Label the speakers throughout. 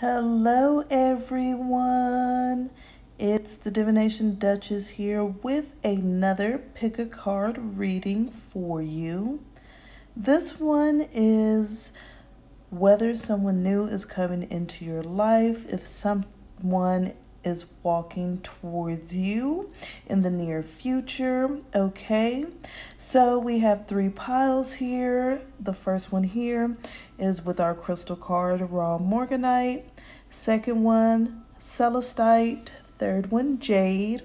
Speaker 1: Hello, everyone. It's the Divination Duchess here with another pick a card reading for you. This one is whether someone new is coming into your life, if someone is walking towards you in the near future. Okay, so we have three piles here. The first one here is with our crystal card, Raw Morganite. Second one, Celestite. Third one, Jade.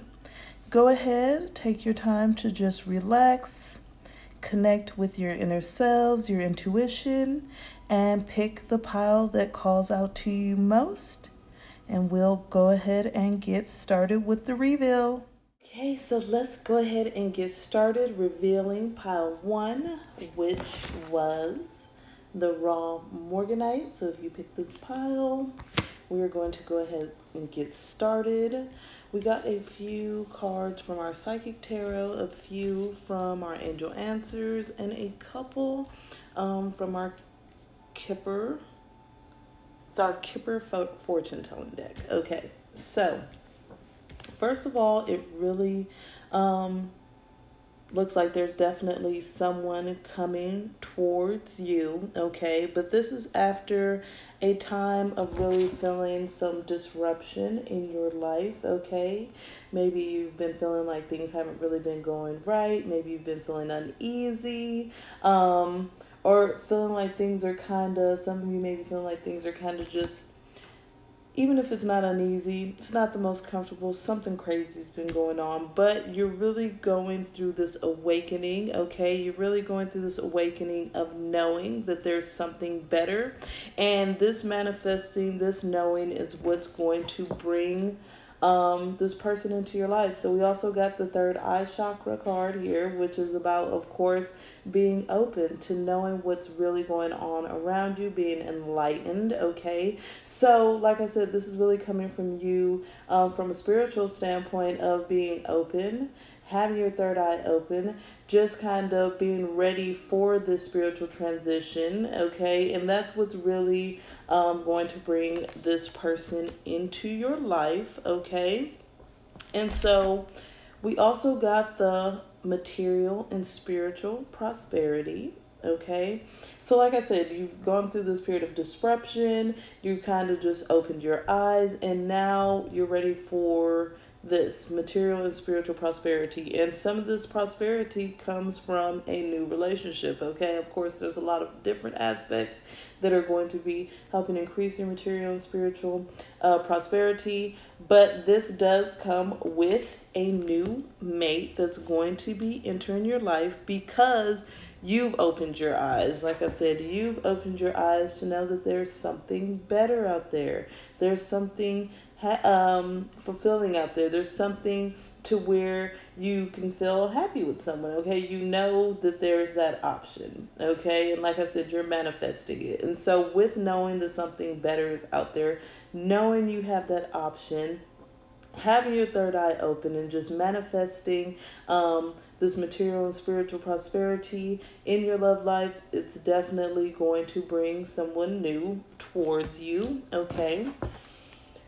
Speaker 1: Go ahead, take your time to just relax, connect with your inner selves, your intuition, and pick the pile that calls out to you most and we'll go ahead and get started with the reveal. Okay, so let's go ahead and get started revealing pile one, which was the raw morganite. So if you pick this pile, we are going to go ahead and get started. We got a few cards from our Psychic Tarot, a few from our Angel Answers, and a couple um, from our Kipper it's our Kipper fortune telling deck. Okay, so first of all, it really um, looks like there's definitely someone coming towards you. Okay, but this is after a time of really feeling some disruption in your life. Okay, maybe you've been feeling like things haven't really been going right. Maybe you've been feeling uneasy. Um, or feeling like things are kind of, some of you may be feeling like things are kind of just, even if it's not uneasy, it's not the most comfortable, something crazy's been going on, but you're really going through this awakening, okay? You're really going through this awakening of knowing that there's something better. And this manifesting, this knowing is what's going to bring um, this person into your life. So we also got the third eye chakra card here, which is about, of course, being open to knowing what's really going on around you, being enlightened. Okay. So, like I said, this is really coming from you um, from a spiritual standpoint of being open having your third eye open, just kind of being ready for this spiritual transition, okay? And that's what's really um, going to bring this person into your life, okay? And so we also got the material and spiritual prosperity. Okay, so like I said, you've gone through this period of disruption, you kind of just opened your eyes, and now you're ready for this material and spiritual prosperity. And some of this prosperity comes from a new relationship. Okay, of course, there's a lot of different aspects that are going to be helping increase your material and spiritual uh, prosperity, but this does come with a new mate that's going to be entering your life because you've opened your eyes. Like I said, you've opened your eyes to know that there's something better out there. There's something um, fulfilling out there. There's something to where you can feel happy with someone, okay? You know that there's that option, okay? And like I said, you're manifesting it. And so, with knowing that something better is out there, knowing you have that option, having your third eye open and just manifesting um, this material and spiritual prosperity in your love life, it's definitely going to bring someone new towards you, okay?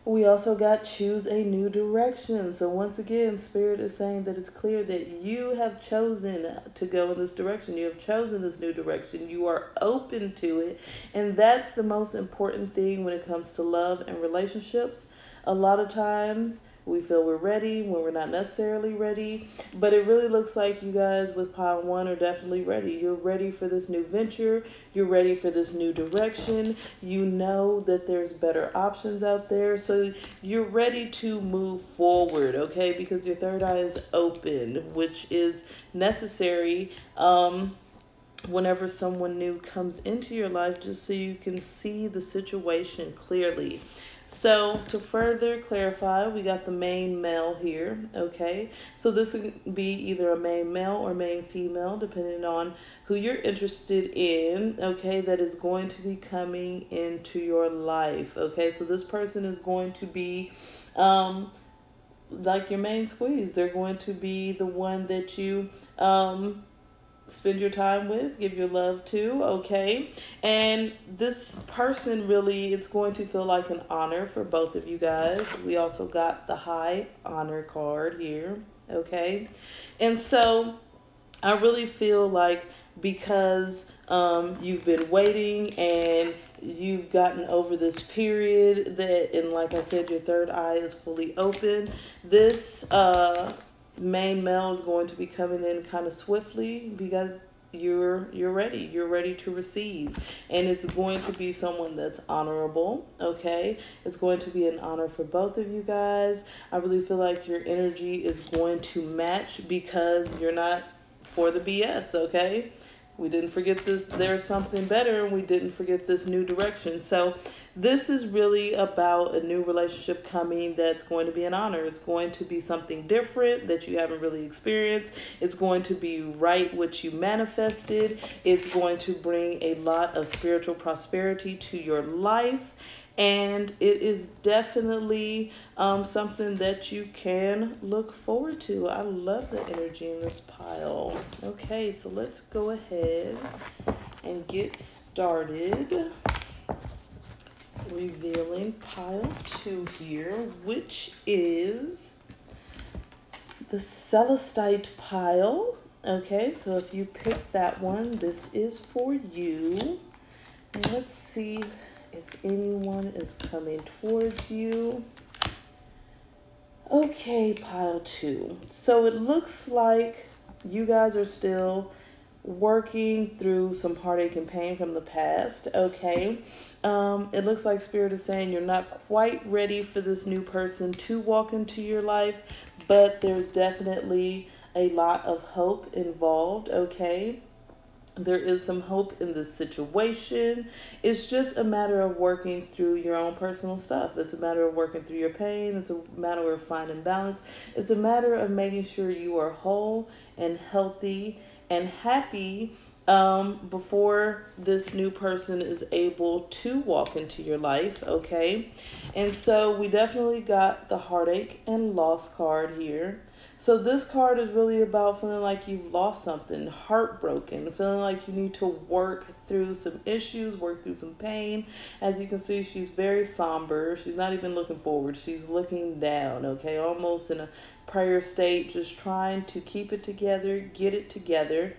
Speaker 1: We also got choose a new direction. So once again, Spirit is saying that it's clear that you have chosen to go in this direction. You have chosen this new direction. You are open to it. And that's the most important thing when it comes to love and relationships. A lot of times we feel we're ready when we're not necessarily ready. But it really looks like you guys with pile one are definitely ready. You're ready for this new venture. You're ready for this new direction. You know that there's better options out there. So you're ready to move forward, okay? Because your third eye is open, which is necessary. Um, whenever someone new comes into your life, just so you can see the situation clearly. So to further clarify, we got the main male here, okay? So this could be either a main male or main female, depending on who you're interested in, okay, that is going to be coming into your life, okay? So this person is going to be um, like your main squeeze. They're going to be the one that you um, spend your time with, give your love to, okay? And this person really, it's going to feel like an honor for both of you guys. We also got the high honor card here, okay? And so I really feel like because um, you've been waiting and you've gotten over this period that, and like I said, your third eye is fully open, this, uh, main male is going to be coming in kind of swiftly because you're you're ready. You're ready to receive. And it's going to be someone that's honorable okay? It's going to be an honor for both of you guys. I really feel like your energy is going to match because you're not for the bs okay we didn't forget this there's something better and we didn't forget this new direction so this is really about a new relationship coming that's going to be an honor. It's going to be something different that you haven't really experienced. It's going to be right what you manifested. It's going to bring a lot of spiritual prosperity to your life. And it is definitely um, something that you can look forward to. I love the energy in this pile. Okay, so let's go ahead and get started revealing pile two here, which is the Celestite pile. Okay, so if you pick that one, this is for you. And let's see if anyone is coming towards you. Okay, pile two. So it looks like you guys are still working through some heartache and pain from the past, okay? Um, it looks like Spirit is saying you're not quite ready for this new person to walk into your life, but there's definitely a lot of hope involved, okay? There is some hope in this situation. It's just a matter of working through your own personal stuff. It's a matter of working through your pain. It's a matter of finding balance. It's a matter of making sure you are whole and healthy and happy um, before this new person is able to walk into your life, okay? And so we definitely got the heartache and loss card here. So this card is really about feeling like you've lost something, heartbroken, feeling like you need to work through some issues, work through some pain. As you can see, she's very somber. She's not even looking forward. She's looking down, okay? Almost in a prayer state, just trying to keep it together, get it together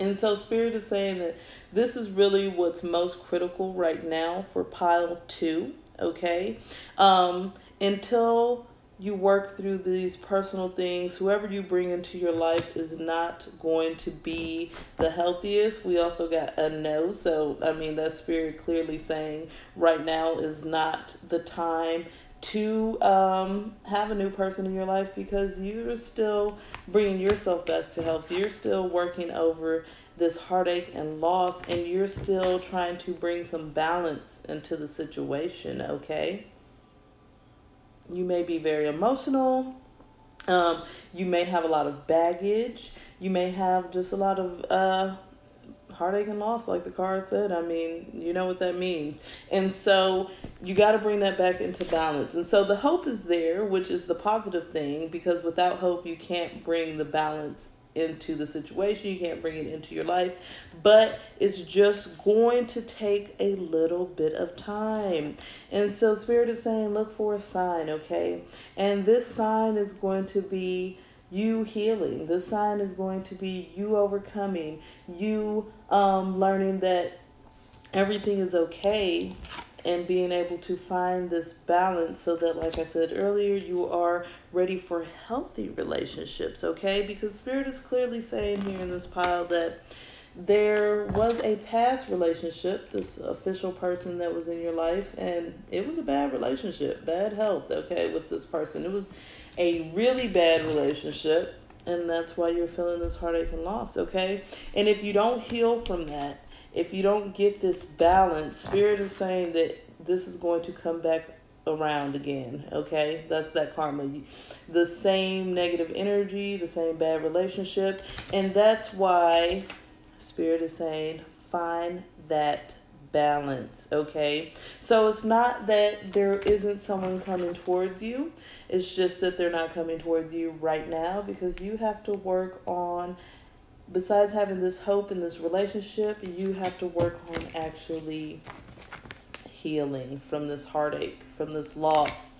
Speaker 1: and so Spirit is saying that this is really what's most critical right now for pile two, okay? Um, until you work through these personal things, whoever you bring into your life is not going to be the healthiest. We also got a no. So, I mean, that spirit clearly saying right now is not the time to um, have a new person in your life because you're still bringing yourself back to health. You're still working over this heartache and loss, and you're still trying to bring some balance into the situation, okay? You may be very emotional. Um, you may have a lot of baggage. You may have just a lot of uh, heartache and loss, like the card said. I mean, you know what that means. And so you got to bring that back into balance. And so the hope is there, which is the positive thing, because without hope, you can't bring the balance into the situation. You can't bring it into your life. But it's just going to take a little bit of time. And so Spirit is saying, look for a sign, okay? And this sign is going to be you healing. The sign is going to be you overcoming, you um, learning that everything is okay and being able to find this balance so that like i said earlier you are ready for healthy relationships okay because spirit is clearly saying here in this pile that there was a past relationship this official person that was in your life and it was a bad relationship bad health okay with this person it was a really bad relationship, and that's why you're feeling this heartache and loss, okay? And if you don't heal from that, if you don't get this balance, Spirit is saying that this is going to come back around again, okay? That's that karma. The same negative energy, the same bad relationship, and that's why Spirit is saying find that balance, okay? So it's not that there isn't someone coming towards you. It's just that they're not coming towards you right now because you have to work on besides having this hope in this relationship, you have to work on actually healing from this heartache, from this loss,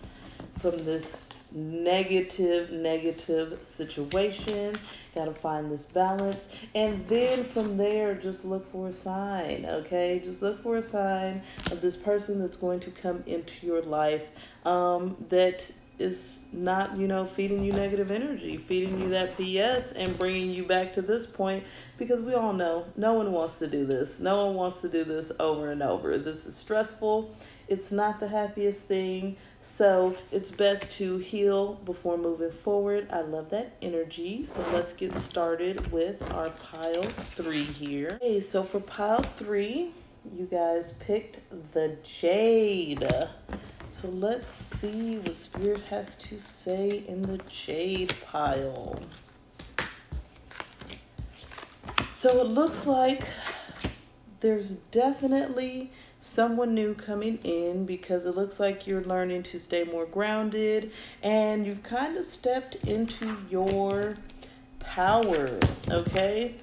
Speaker 1: from this negative, negative situation. Got to find this balance. And then from there, just look for a sign, okay? Just look for a sign of this person that's going to come into your life um, that is not, you know, feeding you negative energy, feeding you that BS and bringing you back to this point because we all know no one wants to do this. No one wants to do this over and over. This is stressful. It's not the happiest thing. So it's best to heal before moving forward. I love that energy. So let's get started with our pile three here. Okay, so for pile three, you guys picked the Jade. So let's see what Spirit has to say in the Jade pile. So it looks like there's definitely someone new coming in because it looks like you're learning to stay more grounded and you've kind of stepped into your power, okay?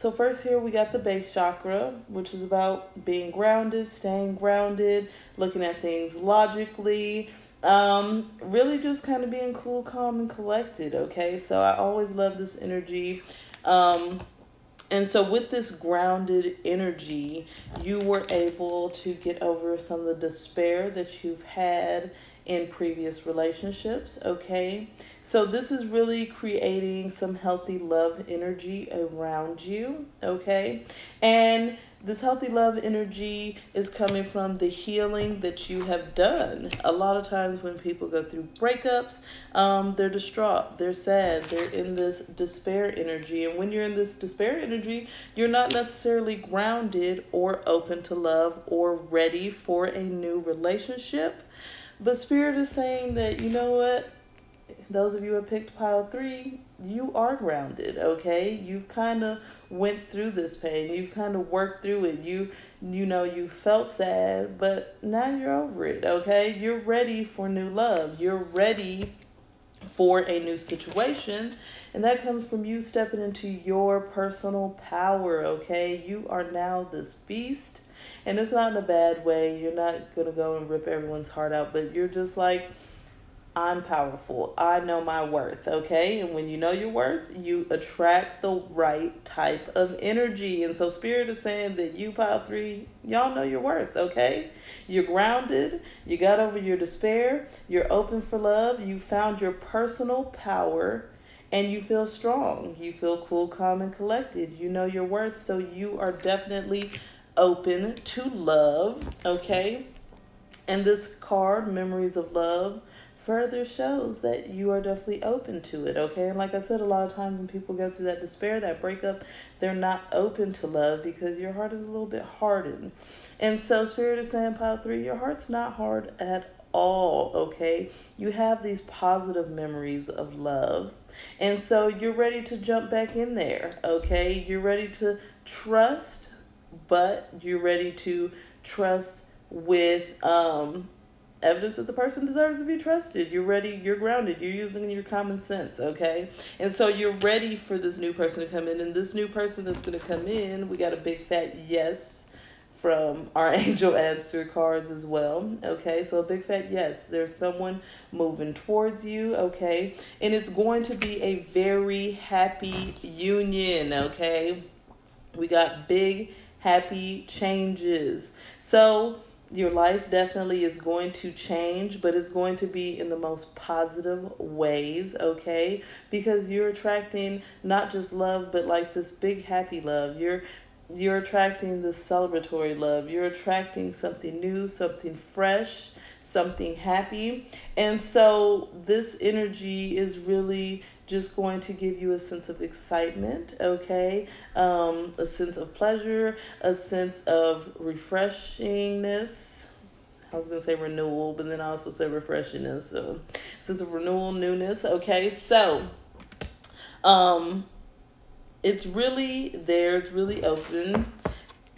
Speaker 1: So first here we got the base chakra, which is about being grounded, staying grounded, looking at things logically, um, really just kind of being cool, calm, and collected, okay? So I always love this energy. Um, and so, with this grounded energy, you were able to get over some of the despair that you've had in previous relationships. Okay. So, this is really creating some healthy love energy around you. Okay. And this healthy love energy is coming from the healing that you have done. A lot of times when people go through breakups, um, they're distraught, they're sad, they're in this despair energy. And when you're in this despair energy, you're not necessarily grounded or open to love or ready for a new relationship. But Spirit is saying that, you know what? Those of you who picked pile three, you are grounded, okay? You've kind of went through this pain. You've kind of worked through it. You you know you felt sad, but now you're over it, okay? You're ready for new love. You're ready for a new situation, and that comes from you stepping into your personal power, okay? You are now this beast, and it's not in a bad way. You're not going to go and rip everyone's heart out, but you're just like I'm powerful. I know my worth, okay? And when you know your worth, you attract the right type of energy. And so, Spirit is saying that you, pile three, y'all know your worth, okay? You're grounded, you got over your despair, you're open for love, you found your personal power, and you feel strong. You feel cool, calm, and collected. You know your worth, so you are definitely open to love, okay? And this card, Memories of Love, further shows that you are definitely open to it, okay? And like I said, a lot of times when people go through that despair, that breakup, they're not open to love because your heart is a little bit hardened. And so, Spirit is saying, Pile 3, your heart's not hard at all, okay? You have these positive memories of love. And so, you're ready to jump back in there, okay? You're ready to trust, but you're ready to trust with um evidence that the person deserves to be trusted. You're ready, you're grounded, you're using your common sense, okay? And so you're ready for this new person to come in. And this new person that's going to come in, we got a big fat yes from our angel answer cards as well, okay? So a big fat yes. There's someone moving towards you, okay? And it's going to be a very happy union, okay? We got big, happy changes. So, your life definitely is going to change, but it's going to be in the most positive ways, okay? Because you're attracting not just love, but like this big happy love. You're you're attracting this celebratory love. You're attracting something new, something fresh, something happy. And so this energy is really just going to give you a sense of excitement, okay? Um, a sense of pleasure, a sense of refreshingness. I was to say renewal, but then I also say refreshingness. So, sense of renewal, newness, okay? So, um, it's really there, it's really open.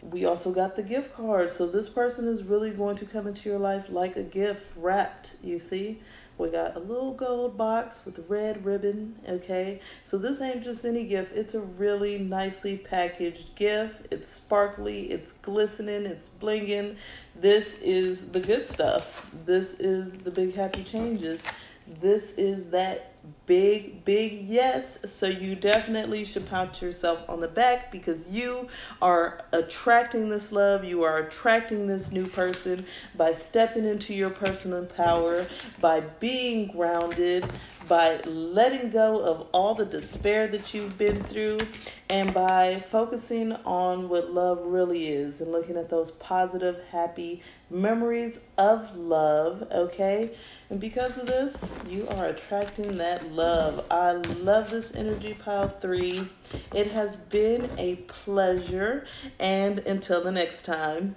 Speaker 1: We also got the gift card. So this person is really going to come into your life like a gift wrapped, you see? We got a little gold box with red ribbon, okay? So this ain't just any gift. It's a really nicely packaged gift. It's sparkly, it's glistening, it's blinging. This is the good stuff. This is the big happy changes. This is that big, big yes. So you definitely should pat yourself on the back because you are attracting this love. You are attracting this new person by stepping into your personal power, by being grounded, by letting go of all the despair that you've been through, and by focusing on what love really is and looking at those positive, happy memories of love, okay? And because of this, you are attracting that love. I love this energy pile three. It has been a pleasure. And until the next time.